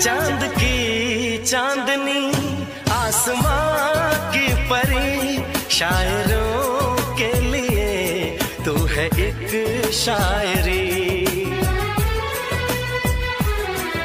चाँद की चांदनी आसमां की परी शायरों के लिए तू है एक शायर।